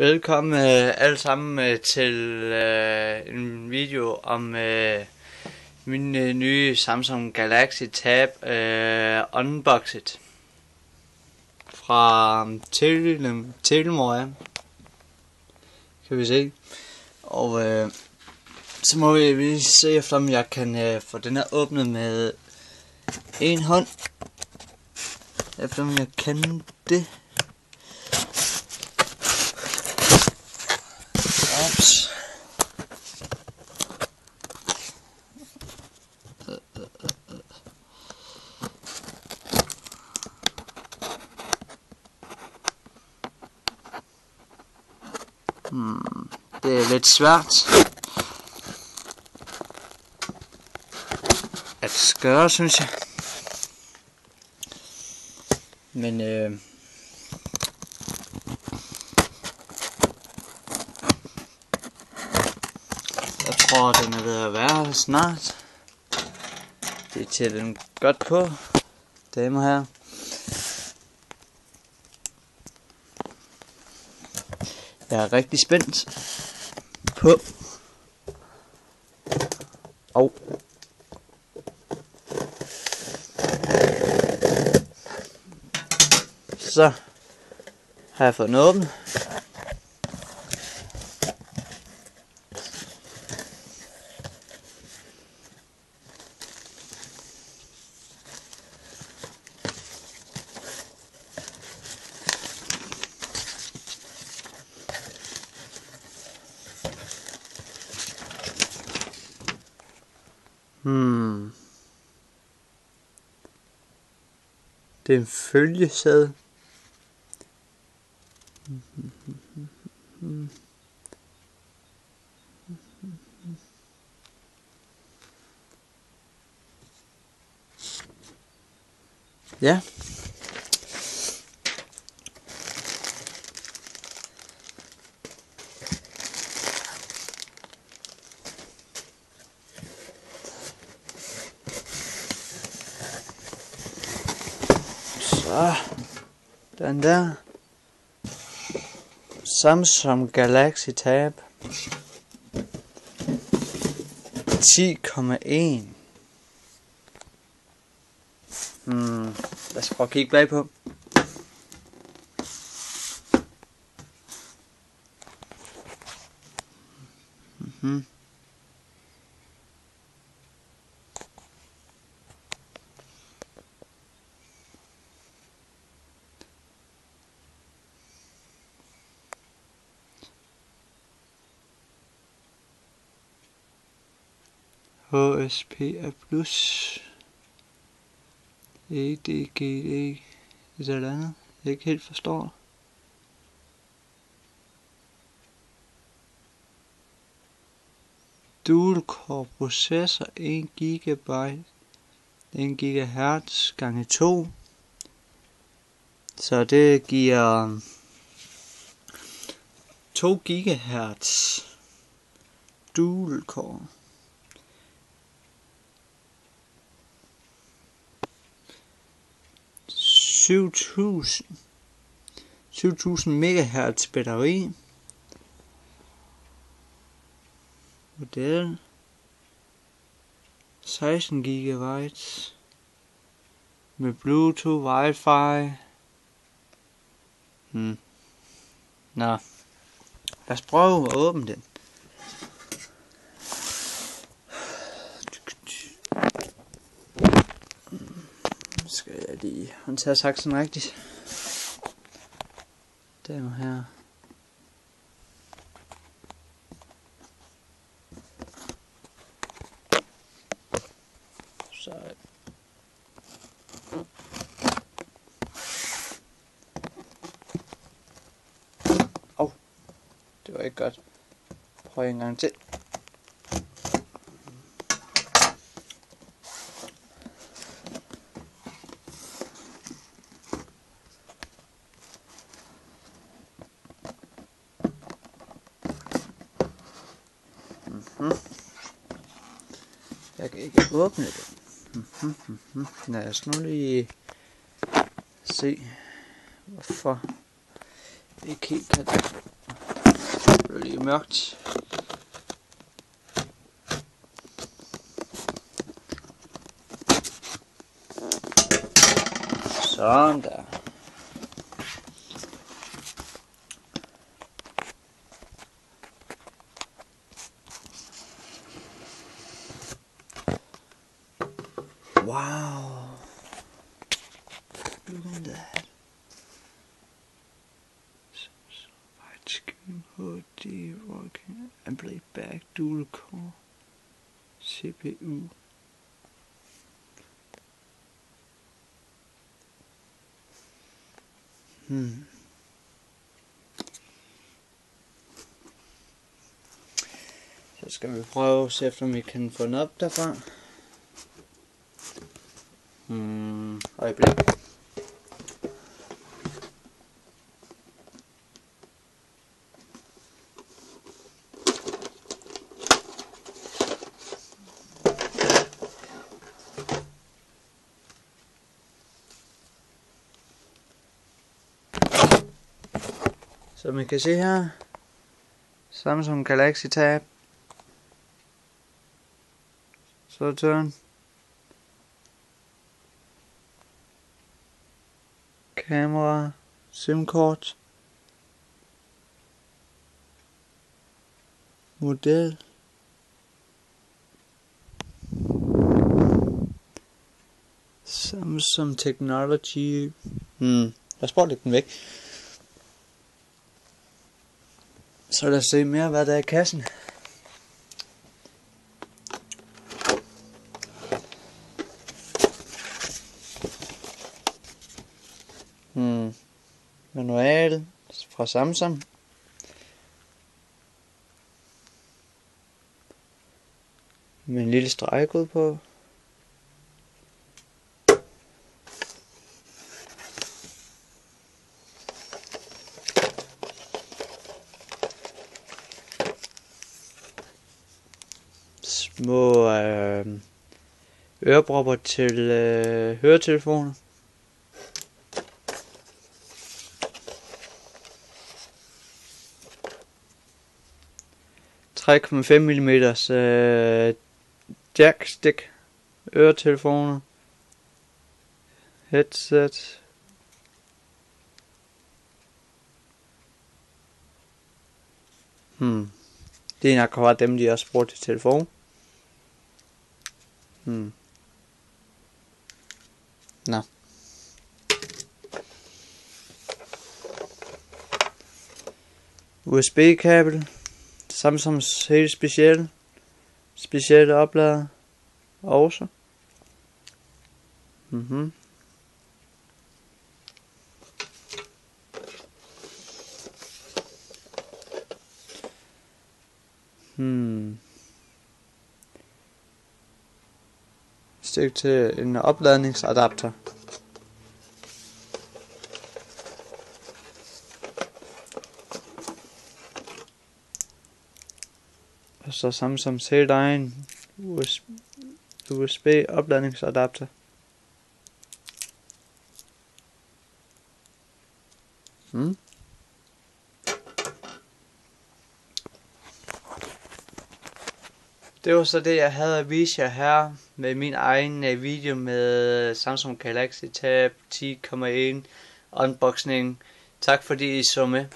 Velkommen øh, alle sammen øh, til øh, en video om øh, min øh, nye Samsung Galaxy Tab øh, Unboxed. Fra um, Tele Telemore kan vi se. Og øh, så må vi lige se efter om jeg kan øh, få den her åbnet med en hånd. Efter om jeg kan det. Øh, er lidt svært at gøre, synes jeg. Men øh, Jeg tror, den er ved at være snart. Det tæller den godt på, damer her. Jeg er rigtig spændt på. Og så har jeg fået den åben. Det er en følgesæde. Ja. Ah, Den der. Samsung Galaxy Tab. 10,1. Hmm. Lad os prøve at kigge bagpå. Mm-hmm. HSP er plus EDGE et eller andet. Jeg ikke helt forstår. Dual core processor 1 GB 1 GHz gange 2 så det giver 2 GHz dual core 7000 7000 MHz batteri model 16 GB med Bluetooth, Wi-Fi. Hmm. Nå. Lad os prøve at åbne den. Skal jeg lige håndtere saksen rigtigt. Der her. Så. Au. oh, det var ikke godt. Prøv en gang til. Mm. Jeg kan ikke åbne det. Mm -hmm. Lad os nu lige se, hvorfor det ikke helt kan det. Det er lige mørkt. Sådan der. Wow. Look at that. White skin, hoodie, rocking, and play back dual core CPU. Hmm. Så skal vi prøve at se om vi kan få den op derfra. Hmm, øjeblik. Som I kan se her, Samsung Galaxy Tab. Sådan. Kamera, SIM-kort, model. Samsung Technology. Hmm, lad os prøve at lægge den væk. Så lad os se mere, hvad der er i kassen. Hmm. Manual fra Samsung. Med en lille stregkode på. Små øh, ørepropper til øh, høretelefoner. 3,5 mm øh, jackstick, øretelefoner, headset, hmm. Det er nok akkurat dem, de også bruger til telefon. Hmm. Nå. USB-kabel. Samsungs helt specielle, specielle oplader også. Mhm. Hmm. Stik til en opladningsadapter. Og så Samsungs helt egen USB, USB opladningsadapter. Hmm. Det var så det, jeg havde at vise jer her med min egen øh, video med Samsung Galaxy Tab 10,1 unboxing. Tak fordi I så med.